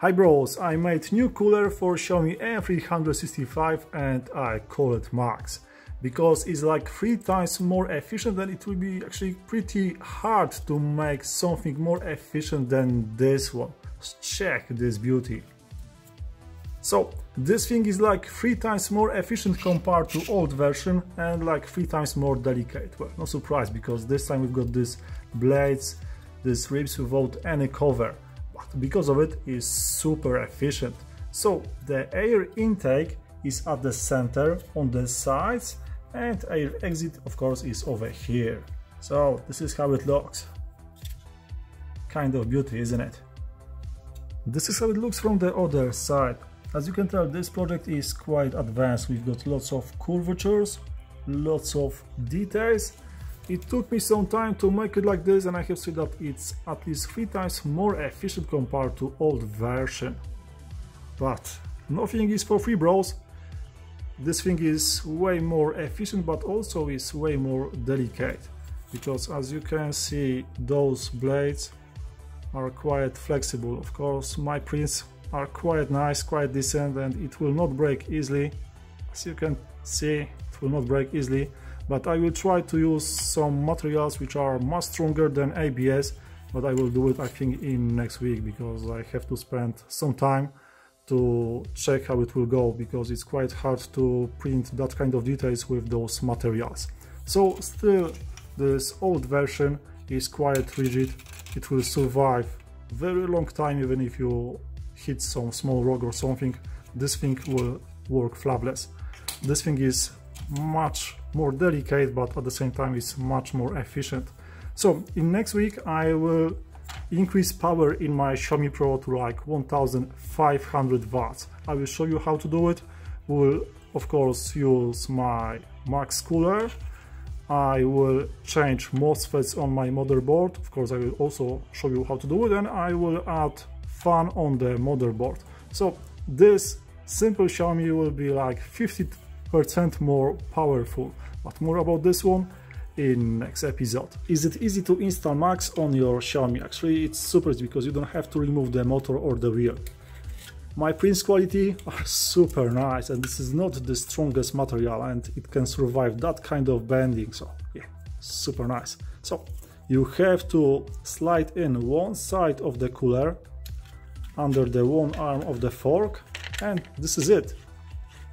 Hi bros, I made new cooler for Xiaomi M365 and I call it Max because it's like three times more efficient and it will be actually pretty hard to make something more efficient than this one. Check this beauty. So this thing is like three times more efficient compared to old version and like three times more delicate. Well, no surprise because this time we've got these blades, these ribs without any cover because of it is super efficient. So the air intake is at the center on the sides and air exit of course is over here. So this is how it looks. Kind of beauty, isn't it? This is how it looks from the other side. As you can tell, this project is quite advanced. We've got lots of curvatures, lots of details, it took me some time to make it like this and I have seen that it's at least three times more efficient compared to old version. But nothing is for free bros. This thing is way more efficient but also is way more delicate because as you can see those blades are quite flexible. Of course my prints are quite nice, quite decent and it will not break easily. As you can see it will not break easily but I will try to use some materials which are much stronger than ABS but I will do it I think in next week because I have to spend some time to check how it will go because it's quite hard to print that kind of details with those materials. So still this old version is quite rigid, it will survive very long time even if you hit some small rock or something, this thing will work flabless. This thing is much more delicate but at the same time it's much more efficient. So in next week I will increase power in my Xiaomi Pro to like 1500 watts. I will show you how to do it. We'll of course use my max cooler. I will change MOSFETs on my motherboard. Of course I will also show you how to do it and I will add fan on the motherboard. So this simple Xiaomi will be like 50 percent more powerful. But more about this one in next episode. Is it easy to install Max on your Xiaomi? Actually, it's super easy because you don't have to remove the motor or the wheel. My prints quality are super nice and this is not the strongest material and it can survive that kind of bending. So yeah, super nice. So you have to slide in one side of the cooler under the one arm of the fork and this is it.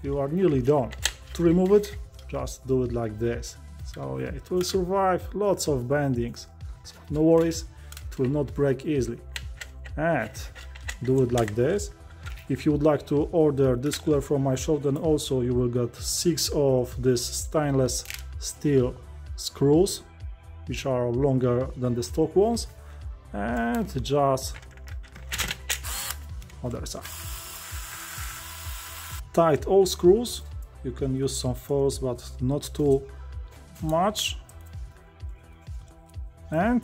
You are nearly done to remove it just do it like this. So yeah it will survive lots of bendings. So no worries it will not break easily. And do it like this. If you would like to order this cooler from my shop then also you will get six of these stainless steel screws which are longer than the stock ones. And just other side. Tight all screws you can use some force but not too much. And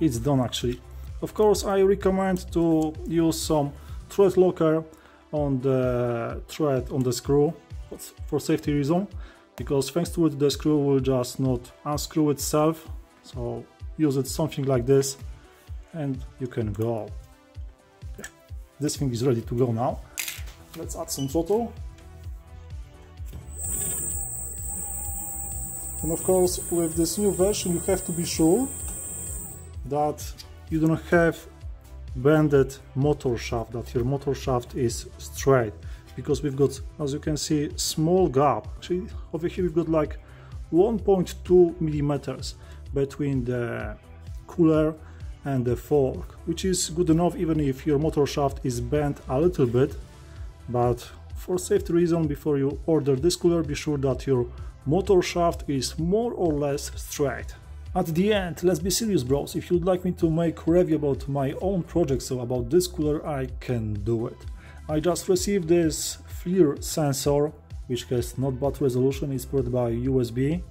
it's done actually. Of course I recommend to use some thread locker on the thread on the screw for safety reason because thanks to it the screw will just not unscrew itself. So use it something like this and you can go. This thing is ready to go now. Let's add some throttle And of course, with this new version, you have to be sure that you don't have bended motor shaft, that your motor shaft is straight. Because we've got, as you can see, small gap. Actually, over here we've got like 1.2 millimeters between the cooler and the fork, which is good enough even if your motor shaft is bent a little bit. But for safety reason, before you order this cooler, be sure that your motor shaft is more or less straight. At the end, let's be serious bros, if you'd like me to make review about my own project, so about this cooler, I can do it. I just received this FLIR sensor, which has not bad resolution, it's powered by USB.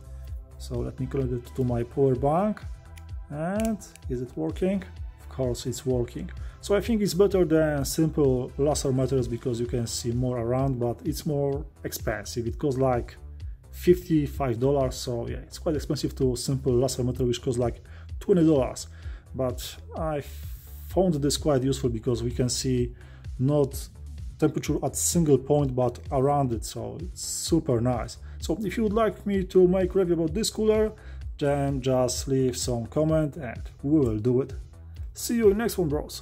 So let me connect it to my power bank. And is it working? Of course it's working. So I think it's better than simple laser meters because you can see more around, but it's more expensive. It costs like $55 so yeah it's quite expensive to simple laser meter which costs like $20 but I found this quite useful because we can see not temperature at single point but around it so it's super nice. So if you would like me to make review about this cooler then just leave some comment and we will do it. See you in next one bros